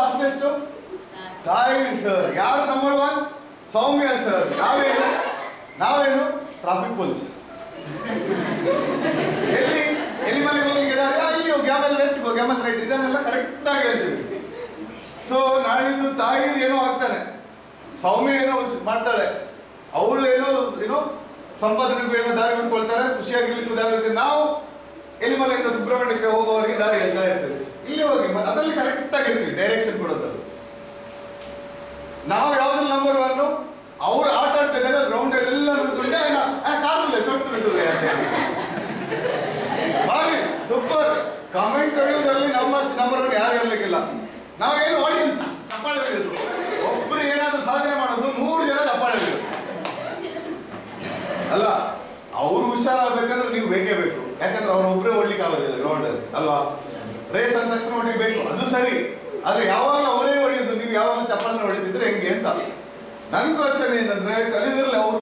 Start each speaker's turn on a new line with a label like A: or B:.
A: ಎಷ್ಟು ತಾಯಿ ಸರ್ ಯಾರು ನಂಬರ್ ಒನ್ ಸೌಮ್ಯ ಸರ್ ನಾವೇನು ನಾವೇನು ಟ್ರಾಫಿಕ್ ಪೊಲೀಸ್ ಎಲ್ಲಿ ಎಲ್ಲಿ ಮನೆಗೆ ಹೋಗಿದ್ದಾರೆ ಇಲ್ಲಿ ಹೋಗಿ. ಆಮೇಲೆ ಲೆಫ್ಟ್ ಹೋಗಿ. ಆಮೇಲೆ ರೈಟ್ ಇದನ್ನೆಲ್ಲ ಕರೆಕ್ಟ್ ಆಗಿ ಹೇಳ್ತೀವಿ. ಸೊ ನಾಳಿದ್ದು ತಾಯಿ ಏನೋ ಆಗ್ತಾನೆ. ಸೌಮ್ಯ ಏನೋ ಮಾಡ್ತಾಳೆ. ಅವಳು ಏನೋ ಏನೋ ಸಂಪಾದನೆ ಏನೋ ದಾರಿ ಹುಡ್ಕೊಳ್ತಾರೆ. ಖುಷಿಯಾಗಿರ್ಲಿಕ್ಕೂ ದಾರಿ ನಾವು ಎಲ್ಲಿ ಮನೆಯಿಂದ ಸುಬ್ರಹ್ಮಣ್ಯಕ್ಕೆ ಹೋಗುವವರಿಗೆ ದಾರಿ ಹೇಳ್ತಾ ಹೋಗಿ ಮ- ಕರೆಕ್ಟ್ ಆಗಿ ಇರ್ತೀವಿ ಡೈರೆಕ್ಷನ್ ಕೊಡೋದು ನಾವು ಯಾವ್ದು ನಂಬರ್ ಒನ್ ಅವ್ರು ಆಟ ಆಡ್ತಿದ್ದಾಗ ಗ್ರೌಂಡ್ ಎಲ್ಲ ನಿಂತ್ಕೊಂಡೆ ಕಾರಲ್ಲ ಚೊಟ್ಟು ಬಿಟ್ಟಿದೆ. ಬಾರಿ ಸೂಪರ್ ಕಾಮೆಂಟ್ ಹೊಡೆಯುವುದರಲ್ಲಿ ನಮ್ಮ ನಂಬರ್ ಒನ್ ಯಾರು ಇರ್ಲಿಕ್ಕಿಲ್ಲ. ನಾವೇನು ಆಡಿಯನ್ಸ್ ಚಪ್ಪಾಳೆ ಹೇಳಿದ್ರು ಒಬ್ಬರು ಏನಾದ್ರೂ ಸಾಧನೆ ಮಾಡೋದು, ಮೂರು ಜನ ಚಪ್ಪಾಳೆ ಅಲ್ಲ, ಅವ್ರು ಹುಷಾರಾಗಬೇಕಂದ್ರೆ ನೀವು ಬೇಕೇ ಬೇಕು. ಯಾಕಂದ್ರೆ ಅವ್ರು ಒಬ್ಬರೇ ಓಡ್ಲಿಕ್ಕೆ ಆಗೋದಿಲ್ಲ ಗ್ರೌಂಡ್ ಅಲ್ಲಿ, ಅಲ್ವಾ? ರೇಸ್ ಅಂದ ತಕ್ಷಣ ಹೊಡಿಬೇಕು ಅದು ಸರಿ. ಆದ್ರೆ ಯಾವಾಗ ಅವರೇ ಹೊಡೆಯೋದು? ನೀವು ಯಾವಾಗ ಚಪ್ಪಲ್ನ ಹೊಡಿತಿದ್ರೆ ಹೆಂಗೆ ಅಂತ? ನನ್ ಕ್ವಶನ್ ಏನಂದ್ರೆ ಕಲಿದ್ರಲ್ಲಿ ಅವರು